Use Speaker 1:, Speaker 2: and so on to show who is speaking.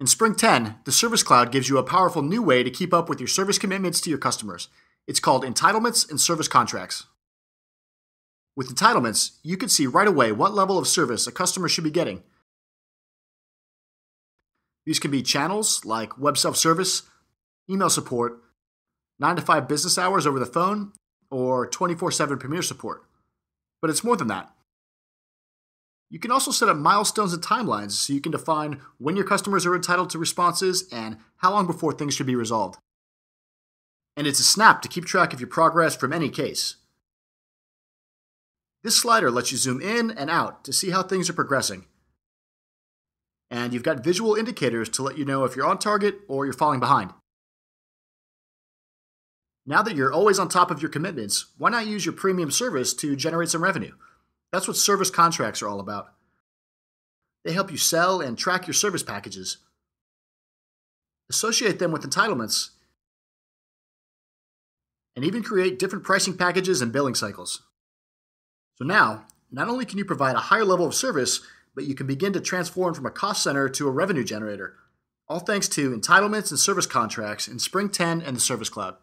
Speaker 1: In Spring 10, the Service Cloud gives you a powerful new way to keep up with your service commitments to your customers. It's called Entitlements and Service Contracts. With entitlements, you can see right away what level of service a customer should be getting. These can be channels like web self service, email support, 9 to 5 business hours over the phone, or 24 7 Premier support. But it's more than that. You can also set up milestones and timelines so you can define when your customers are entitled to responses and how long before things should be resolved. And it's a snap to keep track of your progress from any case. This slider lets you zoom in and out to see how things are progressing. And you've got visual indicators to let you know if you're on target or you're falling behind. Now that you're always on top of your commitments, why not use your premium service to generate some revenue? That's what service contracts are all about. They help you sell and track your service packages, associate them with entitlements, and even create different pricing packages and billing cycles. So now, not only can you provide a higher level of service, but you can begin to transform from a cost center to a revenue generator, all thanks to entitlements and service contracts in Spring 10 and the Service Cloud.